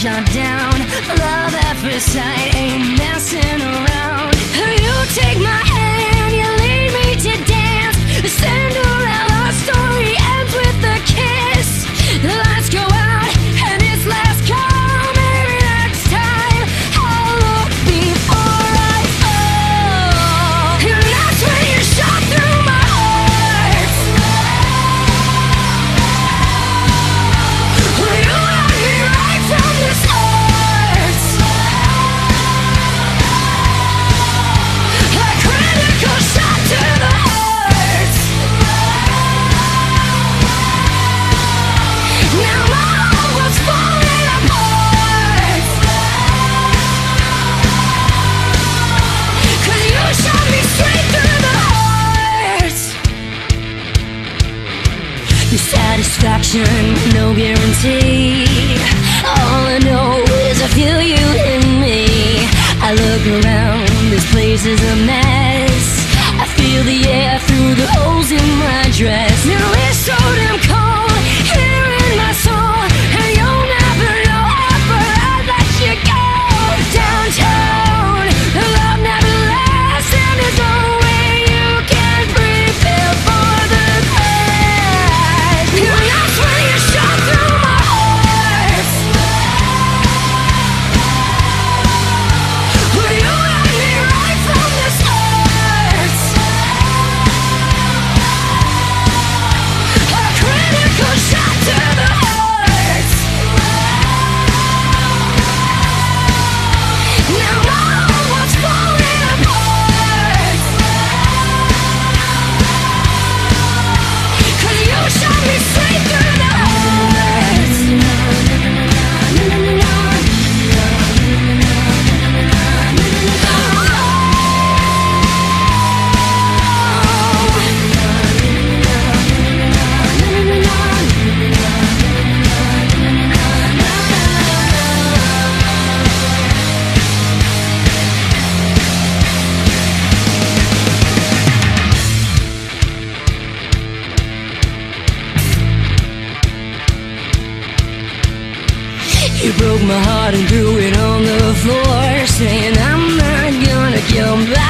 shut down. Love at first sight ain't messing around. You take my satisfaction, no guarantee. All I know is I feel you in me. I look around, this place is a mess. You broke my heart and threw it on the floor Saying I'm not gonna come back